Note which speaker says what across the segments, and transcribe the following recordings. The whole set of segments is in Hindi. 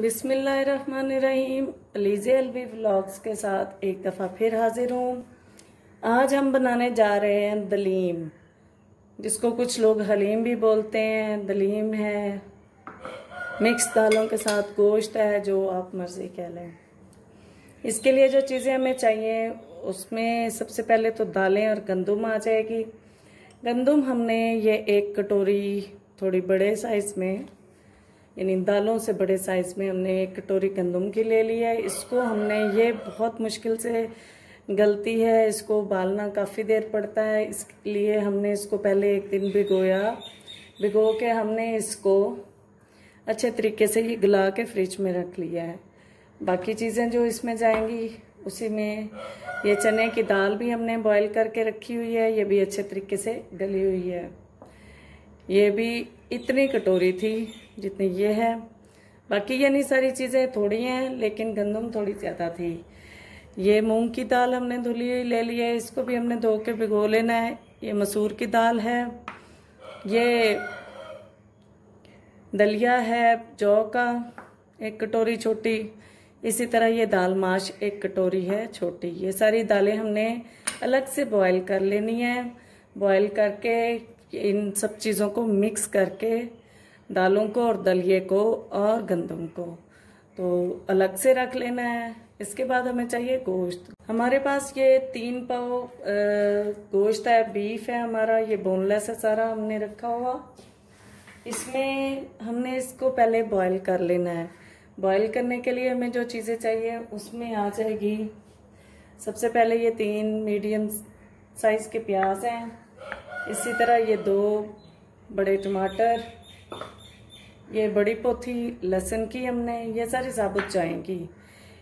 Speaker 1: बिस्मिल्लाहिर्रहमानिर्रहीम। अलीजे अलवी व्लॉग्स के साथ एक दफ़ा फिर हाजिर हूँ। आज हम बनाने जा रहे हैं दलीम, जिसको कुछ लोग हलीम भी बोलते हैं। दलीम है, मिक्स दालों के साथ गोश्त है, जो आप मर्ज़ी कह लें। इसके लिए जो चीज़ें हमें चाहिए, उसमें सबसे पहले तो दालें और गंदम आ जाएगी। गंदम हमने ये एक कटोरी थोड़ी बड़े साइज़ में यानी दालों से बड़े साइज़ में हमने एक कटोरी गंदम की ले ली है। इसको हमने ये बहुत मुश्किल से गलती है, इसको उबालना काफ़ी देर पड़ता है। इसलिए हमने इसको पहले एक दिन भिगोया। भिगो के हमने इसको अच्छे तरीके से ये गला के फ्रिज में रख लिया है। बाकी चीज़ें जो इसमें जाएँगी, उसी में ये चने की दाल भी हमने बॉईल करके रखी हुई है। ये भी अच्छे तरीके से गली हुई है। ये भी इतनी कटोरी थी जितनी ये है। बाकी ये नहीं, सारी चीज़ें थोड़ी हैं, लेकिन गंदम थोड़ी ज़्यादा थी। ये मूंग की दाल हमने धुली हुई ले ली है, इसको भी हमने धो के भिगो लेना है। ये मसूर की दाल है। ये दलिया है, जौ का एक कटोरी छोटी। इसी तरह ये दाल माश एक कटोरी है, छोटी। ये सारी दालें हमने अलग से बॉईल कर लेनी है। बॉईल करके इन सब चीज़ों को मिक्स करके दालों को और दलिए को और गंदम को। तो अलग से रख लेना है। इसके बाद हमें चाहिए गोश्त। हमारे पास ये तीन पाव गोश्त है, बीफ है हमारा, ये बोनलेस है सारा हमने रखा हुआ। इसमें हमने इसको पहले बॉईल कर लेना है। बॉईल करने के लिए हमें जो चीज़ें चाहिए उसमें आ जाएगी। सबसे पहले ये तीन मीडियम साइज़ के प्याज हैं। इसी तरह ये दो बड़े टमाटर ये बड़ी पोथी लहसुन की हमने, ये सारी साबुत जाएँगी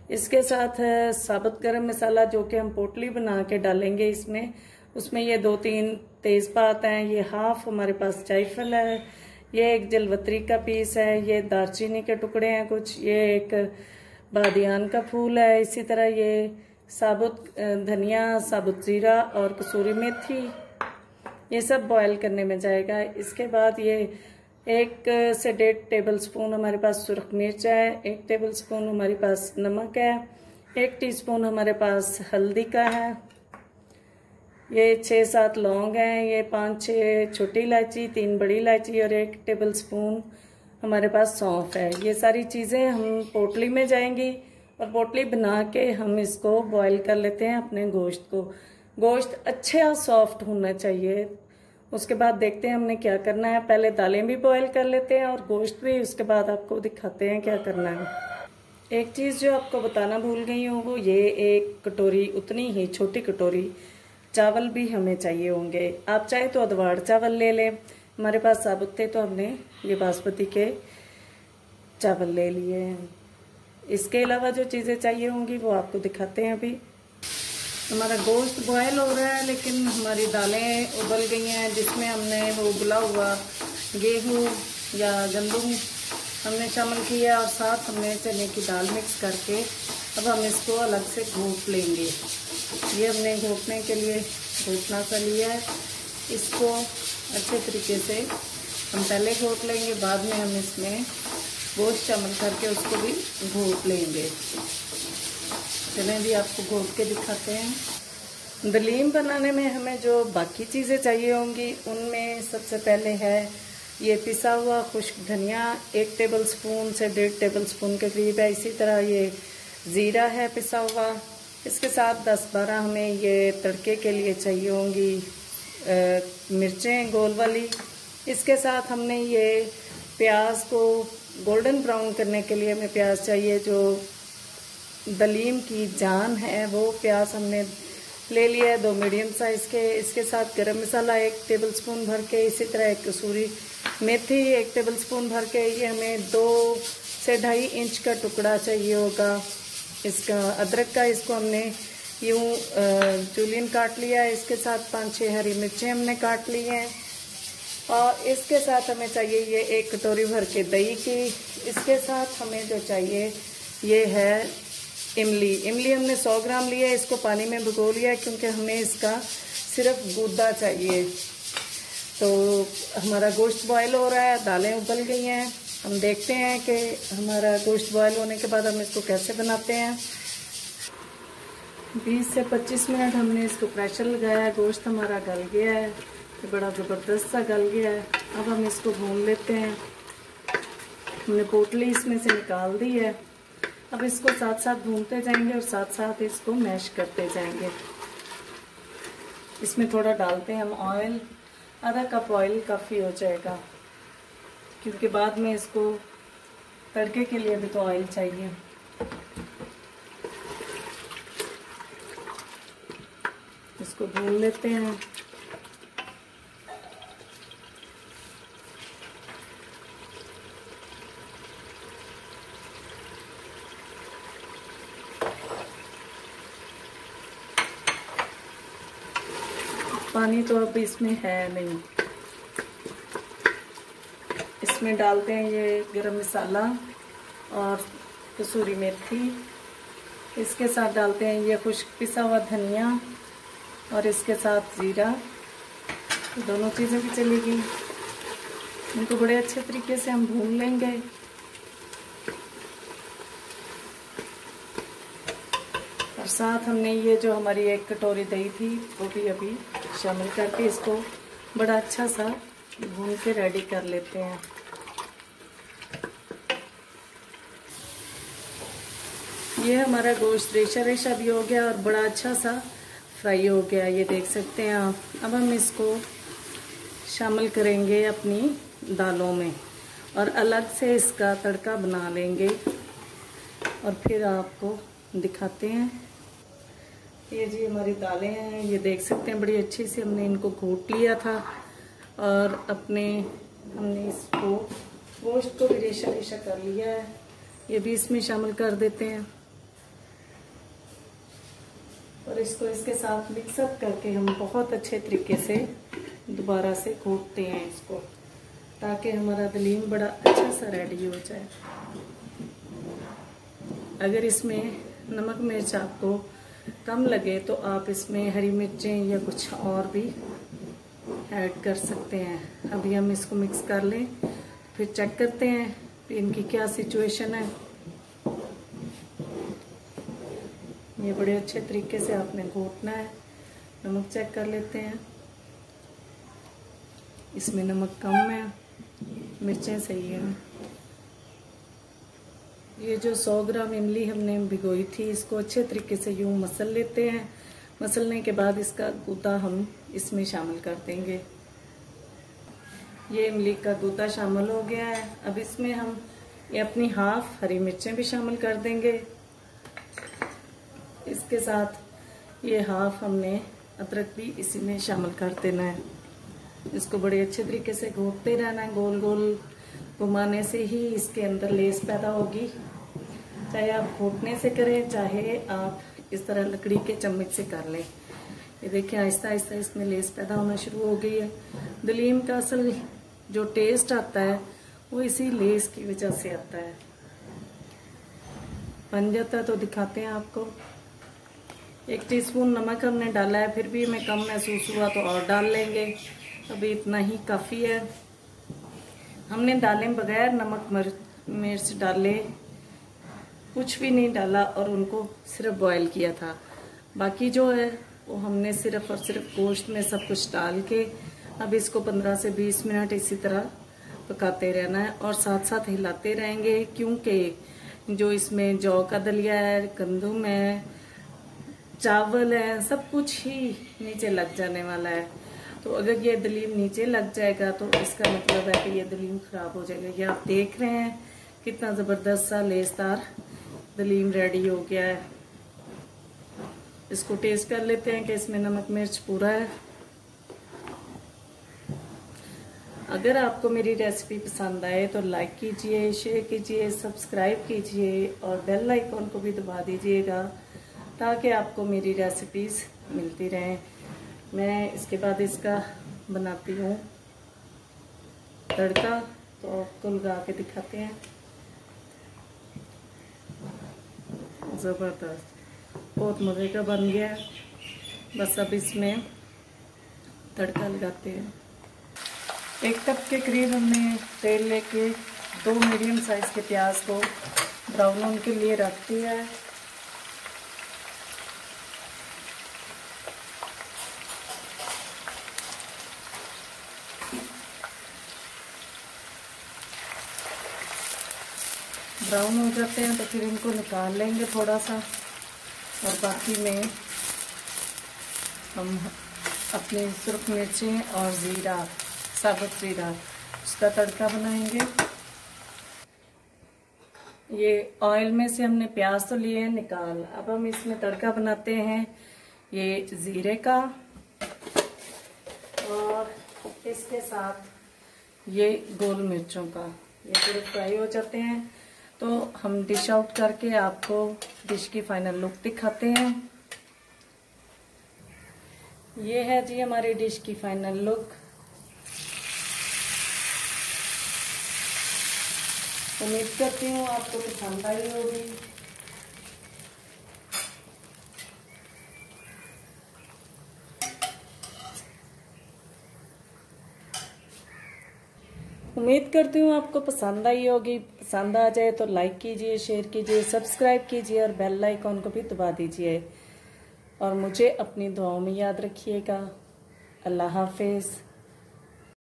Speaker 1: इसके साथ है साबुत गरम मसाला जो कि हम पोटली बना के डालेंगे इसमें, उसमें ये दो तीन तेज़पात हैं, ये हाफ़ हमारे पास जायफल है, ये एक जलवत्री का पीस है, ये दारचीनी के टुकड़े हैं कुछ, ये एक बादियान का फूल है, इसी तरह ये साबुत धनिया, साबुत ज़ीरा और कसूरी मेथी, ये सब बॉयल करने में जाएगा। इसके बाद ये एक से डेढ़ टेबल स्पून हमारे पास सुरख मिर्च है, एक टेबल स्पून हमारे पास नमक है, एक टीस्पून हमारे पास हल्दी का है। ये छः सात लौंग हैं, ये पाँच छः छोटी इलायची, तीन बड़ी इलायची और एक टेबल स्पून हमारे पास सौंफ है। ये सारी चीज़ें हम पोटली में जाएँगी और पोटली बना के हम इसको बॉईल कर लेते हैं अपने गोश्त को। गोश्त अच्छा सॉफ्ट होना चाहिए। उसके बाद देखते हैं हमने क्या करना है। पहले दालें भी बॉईल कर लेते हैं और गोश्त भी, उसके बाद आपको दिखाते हैं क्या करना है। एक चीज़ जो आपको बताना भूल गई हूँ, वो ये एक कटोरी उतनी ही छोटी कटोरी चावल भी हमें चाहिए होंगे। आप चाहे तो अदवाड़ चावल ले लें। हमारे पास साबुत थे तो हमने ये बासमती के चावल ले लिए हैं। इसके अलावा जो चीज़ें चाहिए होंगी, वो आपको दिखाते हैं अभी। हमारा गोश्त बॉयल हो रहा है, लेकिन हमारी दालें उबल गई हैं, जिसमें हमने वो उबला हुआ गेहूँ या गंदम हमने शामिल किया और साथ हमने चने की दाल मिक्स करके अब हम इसको अलग से घोट लेंगे। ये हमने घोटने के लिए घोटना सा लिया है। इसको अच्छे तरीके से हम पहले घोट लेंगे, बाद में हम इसमें गोश्त शामिल करके उसको भी घोट लेंगे। चलें भी आपको घोट के दिखाते हैं। दलीम बनाने में हमें जो बाकी चीज़ें चाहिए होंगी, उनमें सबसे पहले है, ये पिसा हुआ खुश्क धनिया, एक टेबल स्पून से डेढ़ टेबल स्पून के करीब है। इसी तरह ये ज़ीरा है पिसा हुआ। इसके साथ 10-12 हमें ये तड़के के लिए चाहिए होंगी मिर्चें गोल वाली। इसके साथ हमने ये प्याज को गोल्डन ब्राउन करने के लिए हमें प्याज चाहिए, जो दलीम की जान है, वो प्याज हमने ले लिया है, दो मीडियम साइज़ के, इसके साथ गरम मसाला एक टेबल स्पून भर के, इसी तरह एक कसूरी मेथी एक टेबल स्पून भर के, ये हमें दो से ढाई इंच का टुकड़ा चाहिए होगा। इसका अदरक का इसको हमने यूँ जूलियन काट लिया है, इसके साथ पाँच छः हरी मिर्चें हमने काट ली हैं। और इसके साथ हमें चाहिए ये एक कटोरी भर के दही की। इसके साथ हमें जो चाहिए, ये है इमली। इमली हमने 100 ग्राम लिया, इसको पानी में भिगो लिया क्योंकि हमें इसका सिर्फ़ गूदा चाहिए। तो हमारा गोश्त बॉयल हो रहा है, दालें उबल गई हैं। हम देखते हैं कि हमारा गोश्त बॉयल होने के बाद हम इसको कैसे बनाते हैं। 20 से 25 मिनट हमने इसको प्रेशर लगाया है गोश्त हमारा गल गया है तो बड़ा ज़बरदस्त सा गल गया है। अब हम इसको भून लेते हैं। हमने पोटली इसमें से निकाल दी है। अब इसको साथ साथ भूनते जाएँगे और साथ साथ इसको मैश करते जाएँगे। इसमें थोड़ा डालते हैं हम ऑयल आधा कप ऑयल काफ़ी हो जाएगा। क्योंकि बाद में इसको तड़के के लिए भी तो ऑयल चाहिए। इसको भून लेते हैं। पानी तो अब इसमें है नहीं। इसमें डालते हैं ये गरम मसाला और कसूरी मेथी। इसके साथ डालते हैं ये खुश्क पिसा हुआ धनिया और इसके साथ ज़ीरा। दोनों चीज़ें भी चलेगी। इनको बड़े अच्छे तरीके से हम भून लेंगे। साथ हमने ये जो हमारी एक कटोरी दही थी, वो भी अभी शामिल करके इसको बड़ा अच्छा सा भून के रेडी कर लेते हैं। ये हमारा गोश्त रेशा रेशा भी हो गया और बड़ा अच्छा सा फ्राई हो गया, ये देख सकते हैं आप। अब हम इसको शामिल करेंगे अपनी दालों में और अलग से इसका तड़का बना लेंगे और फिर आपको दिखाते हैं। ये जी हमारी दालें हैं, ये देख सकते हैं, बड़ी अच्छी से हमने इनको घोट लिया था और अपने, हमने इसको गोश्त को भी रेशा रेशा कर लिया है। ये भी इसमें शामिल कर देते हैं। और इसको इसके साथ मिक्सअप करके हम बहुत अच्छे तरीके से दोबारा से घोटते हैं इसको, ताकि हमारा दलीम बड़ा अच्छा सा रेडी हो जाए। अगर इसमें नमक मिर्च आपको कम लगे तो आप इसमें हरी मिर्चें या कुछ और भी ऐड कर सकते हैं। अभी हम इसको मिक्स कर लें, फिर चेक करते हैं इनकी क्या सिचुएशन है। ये बड़े अच्छे तरीके से आपने घोटना है। नमक चेक कर लेते हैं। इसमें नमक कम है, मिर्चें सही है। ये जो 100 ग्राम इमली हमने भिगोई थी, इसको अच्छे तरीके से यूँ मसल लेते हैं। मसलने के बाद इसका गूदा हम इसमें शामिल कर देंगे। ये इमली का गूदा शामिल हो गया है। अब इसमें हम ये अपनी हाफ़ हरी मिर्चें भी शामिल कर देंगे। इसके साथ ये हाफ़ हमने अदरक भी इसी में शामिल कर देना है। इसको बड़े अच्छे तरीके से घोटते रहना है गोल गोल घुमाने से ही इसके अंदर लेस पैदा होगी। चाहे आप घोटने से करें, चाहे आप इस तरह लकड़ी के चम्मच से कर लें। ये देखिए, आहिस्ता आहिस्ता इसमें लेस पैदा होना शुरू हो गई है। दलीम का असल जो टेस्ट आता है, वो इसी लेस की वजह से आता है। बन जाता है तो दिखाते हैं आपको। एक टीस्पून नमक हमने डाला है, फिर भी हमें कम महसूस हुआ तो और डाल लेंगे। अभी इतना ही काफ़ी है। हमने दालें बगैर नमक मिर्च डाले, कुछ भी नहीं डाला और उनको सिर्फ़ बॉईल किया था। बाकी जो है, वो हमने सिर्फ़ और सिर्फ़ गोश्त में सब कुछ डाल के अब इसको 15 से 20 मिनट इसी तरह पकाते रहना है और साथ साथ हिलाते रहेंगे, क्योंकि जो इसमें जौ का दलिया है गंदम है, चावल है, सब कुछ ही नीचे लग जाने वाला है। तो अगर ये दलीम नीचे लग जाएगा तो इसका मतलब है कि ये दलीम खराब हो जाएगा। ये आप देख रहे हैं, कितना ज़बरदस्त सा लेसदार दलीम रेडी हो गया है। इसको टेस्ट कर लेते हैं कि इसमें नमक मिर्च पूरा है। अगर आपको मेरी रेसिपी पसंद आए तो लाइक कीजिए शेयर कीजिए सब्सक्राइब कीजिए और बेल आइकॉन को भी दबा दीजिएगा, ताकि आपको मेरी रेसिपीज़ मिलती रहें। मैं इसके बाद इसका बनाती हूँ तड़का तो आपको लगा के दिखाते हैं। ज़बरदस्त। बहुत मज़े का बन गया। बस अब इसमें तड़का लगाते हैं। एक कप के करीब हमने तेल लेके दो मीडियम साइज़ के प्याज को ब्राउन के लिए रख दिया है। ब्राउन हो जाते हैं तो फिर इनको निकाल लेंगे थोड़ा सा। और बाकी में हम अपनी सुरख मिर्चें और ज़ीरा, साबुत ज़ीरा, उसका तड़का बनाएँगे। ये ऑयल में से हमने प्याज तो लिए हैं, निकाल। अब हम इसमें तड़का बनाते हैं ये ज़ीरे का। और इसके साथ ये गोल मिर्चों का। ये थोड़े फ्राई हो जाते हैं। तो हम डिश आउट करके आपको डिश की फाइनल लुक दिखाते हैं। ये है जी हमारी डिश की फाइनल लुक उम्मीद करती हूँ आपको पसंद आई होगी। उम्मीद करती हूँ आपको पसंद आई होगी। पसंद आ जाए तो लाइक कीजिए शेयर कीजिए सब्सक्राइब कीजिए और बेल आइकॉन को भी दबा दीजिए। और मुझे अपनी दुआओं में याद रखिएगा। अल्लाह हाफिज़।